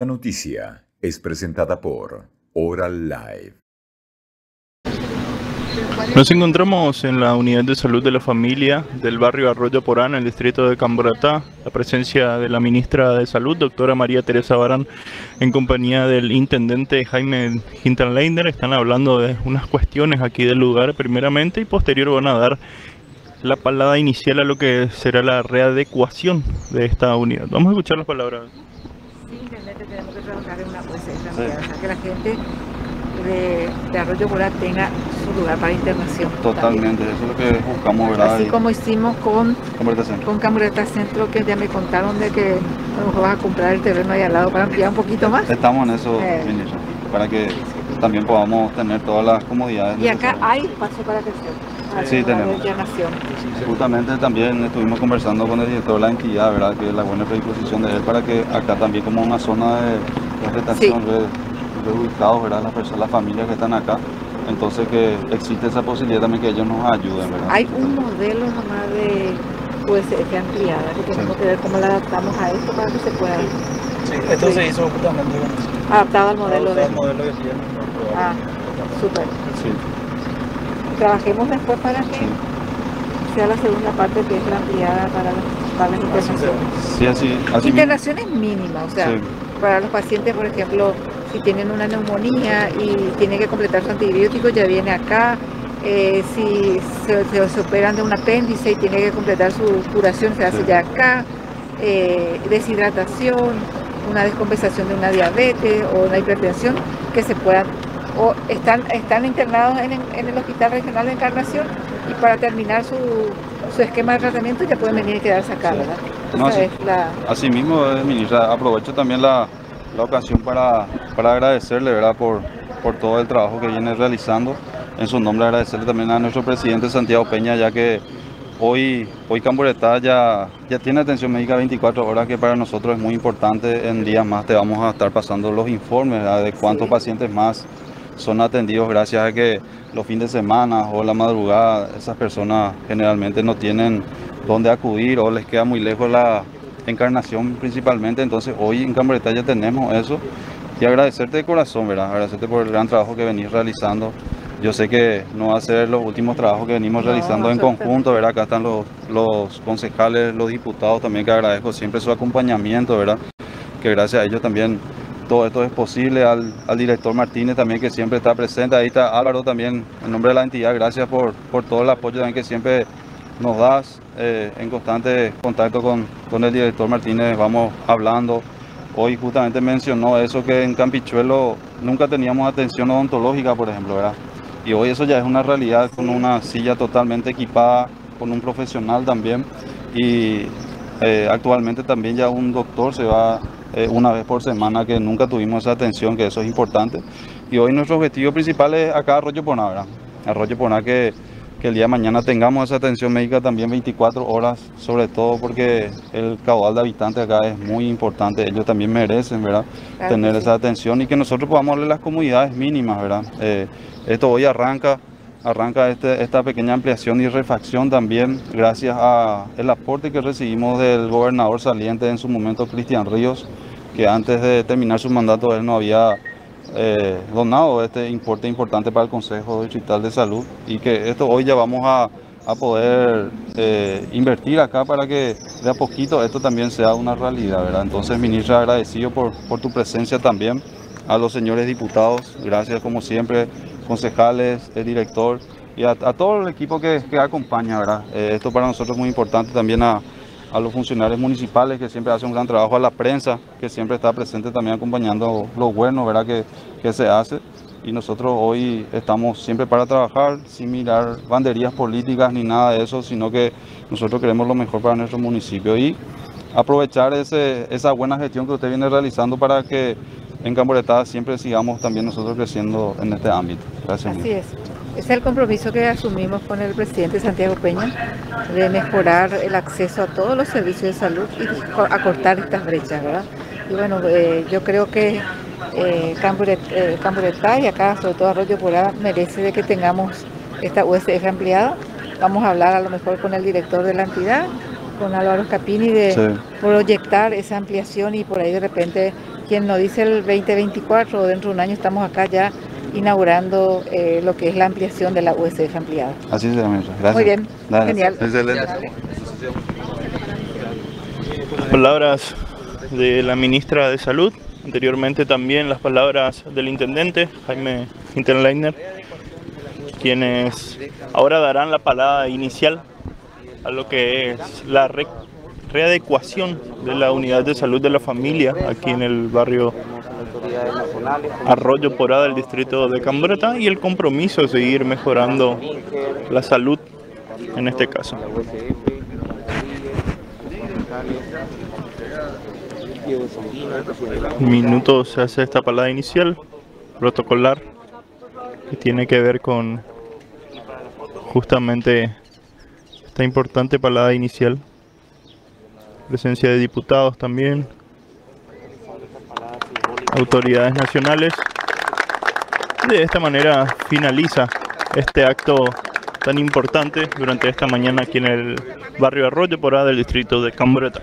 La noticia es presentada por Oral Live. Nos encontramos en la unidad de salud de la familia del barrio Arroyo Porán, en el distrito de Camboratá. La presencia de la ministra de Salud, doctora María Teresa Barán, en compañía del intendente Jaime Hinterleiner. Están hablando de unas cuestiones aquí del lugar primeramente y posterior van a dar la palabra inicial a lo que será la readecuación de esta unidad. Vamos a escuchar las palabras. Sí, trabajar en una puesta de que la gente de, de Arroyo Porán tenga su lugar para internación. Totalmente, eso es lo que buscamos, ¿verdad? Así como hicimos con Cambreta Centro. con Cambreta Centro, que ya me contaron de que a lo mejor vas a comprar el terreno ahí al lado para ampliar un poquito más. Estamos en eso, Eh. para que también podamos tener todas las comodidades. Y acá hay espacio para crecer. Sí, la tenemos. Justamente también estuvimos conversando con el director de la entidad, ¿verdad? Que es la buena predisposición de él para que acá también como una zona de, de retención, Sí. re- reubicados, ¿verdad? Las personas, las familias que están acá. Entonces que existe esa posibilidad también que ellos nos ayuden, ¿verdad? Hay un modelo nomás de USF ampliada que tenemos que ver cómo la adaptamos a esto para que se pueda Sí, esto Sí. se hizo justamente adaptado al modelo de... El modelo que tienen. Ah, súper. Sí, Trabajemos después para que sea la segunda parte que es la ampliada para, las- para las internaciones. Sí, así, así mismo. Internaciones mínimas, o sea, Sí. para los pacientes, por ejemplo, si tienen una neumonía y tienen que completar su antibiótico, ya viene acá. Eh, si se, se- se operan de un apéndice y tiene que completar su curación, se hace Sí. ya acá. Eh, deshidratación, una descompensación de una diabetes o una hipertensión, que se puedan, o están, están internados en, en el Hospital Regional de Encarnación y para terminar su, su esquema de tratamiento ya pueden venir y quedarse acá, Sí. ¿verdad? No, Esa sí. es la... Asimismo, eh, ministra, aprovecho también la, la ocasión para, para agradecerle ¿verdad? Por, por todo el trabajo que viene realizando. En su nombre agradecerle también a nuestro presidente Santiago Peña, ya que hoy, hoy Camboretá ya, ya tiene atención médica 24 horas, que para nosotros es muy importante. En días más te vamos a estar pasando los informes ¿verdad? de cuántos Sí. pacientes más son atendidos gracias a que los fines de semana o la madrugada esas personas generalmente no tienen dónde acudir o les queda muy lejos la encarnación principalmente. Entonces hoy en Cambreta ya tenemos eso y agradecerte de corazón, ¿verdad? Agradecerte por el gran trabajo que venís realizando. Yo sé que no va a ser los últimos trabajos que venimos No, realizando en absolutamente. conjunto, ¿verdad? Acá están los, los concejales, los diputados también que agradezco siempre su acompañamiento, ¿verdad? Que gracias a ellos también todo esto es posible, al, al director Martínez también que siempre está presente, ahí está Álvaro también, en nombre de la entidad, gracias por, por todo el apoyo también que siempre nos das, eh, en constante contacto con, con el director Martínez, vamos hablando. Hoy justamente mencionó eso que en Campichuelo nunca teníamos atención odontológica, por ejemplo, ¿verdad? Y hoy eso ya es una realidad con una silla totalmente equipada, con un profesional también. Y eh, actualmente también ya un doctor se va eh, una vez por semana, que nunca tuvimos esa atención, que eso es importante. Y hoy nuestro objetivo principal es acá Arroyo Poná, ¿verdad? Arroyo Poná que, que el día de mañana tengamos esa atención médica también 24 horas, sobre todo porque el caudal de habitantes acá es muy importante, ellos también merecen, ¿verdad? Claro Tener sí. esa atención y que nosotros podamos darle las comodidades mínimas, ¿verdad? Eh, esto hoy arranca, arranca este- esta pequeña ampliación y refacción también gracias al aporte que recibimos del gobernador saliente en su momento, Cristian Ríos, que antes de terminar su mandato él no había eh, donado este importe importante para el Consejo Distrital de Salud y que esto hoy ya vamos a, a poder eh, invertir acá para que de a poquito esto también sea una realidad, ¿verdad? Entonces, ministra, agradecido por, por tu presencia también, a los señores diputados, gracias como siempre, concejales, el director y a, todo el equipo que, que acompaña, ¿verdad? Eh, esto para nosotros es muy importante también a, a los funcionarios municipales que siempre hacen un gran trabajo, a la prensa que siempre está presente también acompañando lo bueno, ¿verdad? Que, que se hace. Y nosotros hoy estamos siempre para trabajar sin mirar banderías políticas ni nada de eso, sino que nosotros queremos lo mejor para nuestro municipio y aprovechar ese, esa buena gestión que usted viene realizando para que en Camboretá siempre sigamos también nosotros creciendo en este ámbito. Gracias. Así es. Ese es el compromiso que asumimos con el presidente Santiago Peña de mejorar el acceso a todos los servicios de salud y co- acortar estas brechas, ¿verdad? Y bueno, eh, yo creo que eh, eh, Camburetá y acá, sobre todo Arroyo Porada, merece de que tengamos esta USF ampliada. Vamos a hablar a lo mejor con el director de la entidad, con Álvaro Capini, de Sí. proyectar esa ampliación y por ahí de repente quien nos dice el 2024 o dentro de un año estamos acá ya inaugurando eh, lo que es la ampliación de la USF ampliada. Así será, ministra. Gracias. Muy bien, Dale. genial. Excelente. Palabras de la ministra de Salud, anteriormente también las palabras del intendente Jaime Hinterleiner, quienes ahora darán la palabra inicial a lo que es la re- readecuación de la unidad de salud de la familia aquí en el barrio Arroyo Porada del distrito de Cambrata y el compromiso de seguir mejorando la salud en este caso. Minuto se hace esta palabra inicial, protocolar, que tiene que ver con justamente esta importante palabra inicial. Presencia de diputados también, autoridades nacionales. De esta manera finaliza este acto tan importante durante esta mañana aquí en el barrio Arroyo Porada del distrito de Cambreta.